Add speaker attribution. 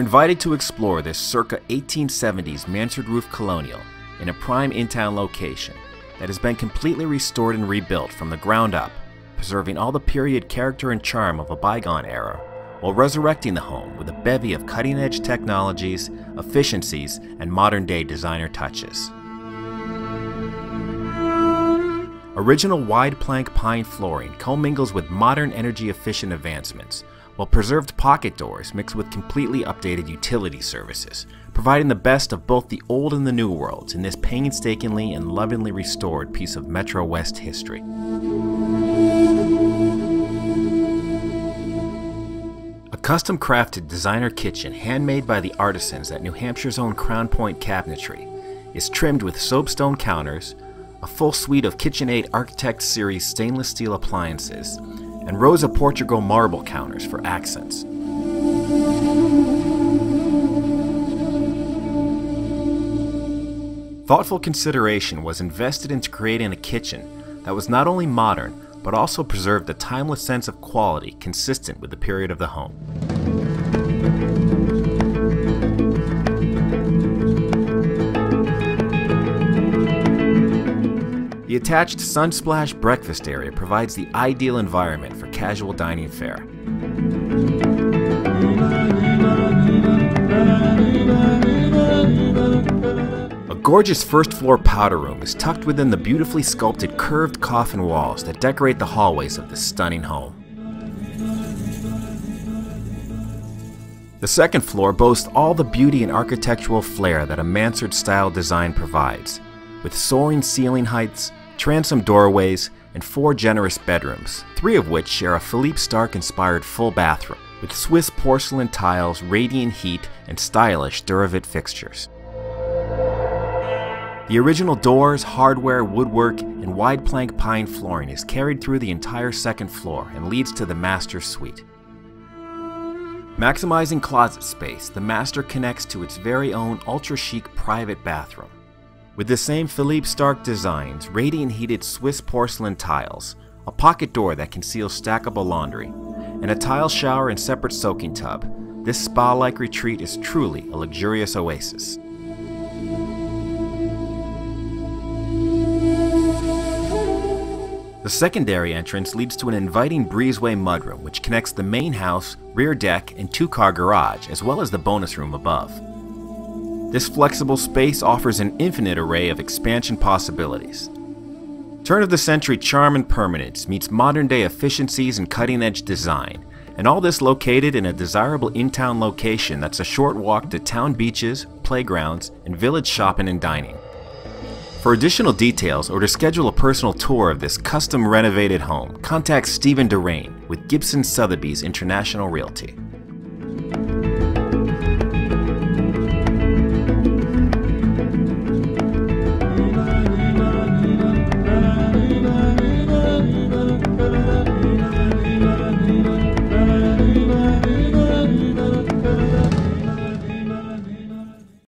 Speaker 1: invited to explore this circa 1870s mansard roof colonial in a prime in-town location that has been completely restored and rebuilt from the ground up, preserving all the period character and charm of a bygone era, while resurrecting the home with a bevy of cutting-edge technologies, efficiencies, and modern-day designer touches. Original wide plank pine flooring commingles with modern energy efficient advancements, while preserved pocket doors mix with completely updated utility services, providing the best of both the old and the new worlds in this painstakingly and lovingly restored piece of Metro West history. A custom crafted designer kitchen handmade by the artisans at New Hampshire's own Crown Point Cabinetry is trimmed with soapstone counters, a full suite of KitchenAid Architect Series stainless steel appliances, and rows of Portugal marble counters for accents. Thoughtful consideration was invested into creating a kitchen that was not only modern, but also preserved a timeless sense of quality consistent with the period of the home. The attached Sunsplash breakfast area provides the ideal environment for casual dining fare. A gorgeous first floor powder room is tucked within the beautifully sculpted curved coffin walls that decorate the hallways of this stunning home. The second floor boasts all the beauty and architectural flair that a mansard style design provides, with soaring ceiling heights, transom doorways, and four generous bedrooms, three of which share a Philippe Starck inspired full bathroom, with Swiss porcelain tiles, radiant heat, and stylish Duravit fixtures. The original doors, hardware, woodwork, and wide plank pine flooring is carried through the entire second floor and leads to the master suite. Maximizing closet space, the master connects to its very own ultra chic private bathroom. With the same Philippe Starck designs, radiant heated Swiss porcelain tiles, a pocket door that conceals stackable laundry, and a tile shower and separate soaking tub, this spa-like retreat is truly a luxurious oasis. The secondary entrance leads to an inviting breezeway mudroom which connects the main house, rear deck, and two-car garage, as well as the bonus room above. This flexible space offers an infinite array of expansion possibilities. Turn of the century charm and permanence meets modern day efficiencies and cutting edge design, and all this located in a desirable in town location that's a short walk to town beaches, playgrounds, and village shopping and dining. For additional details or to schedule a personal tour of this custom renovated home, contact Stephen Dirrane with Gibson Sotheby's International Realty.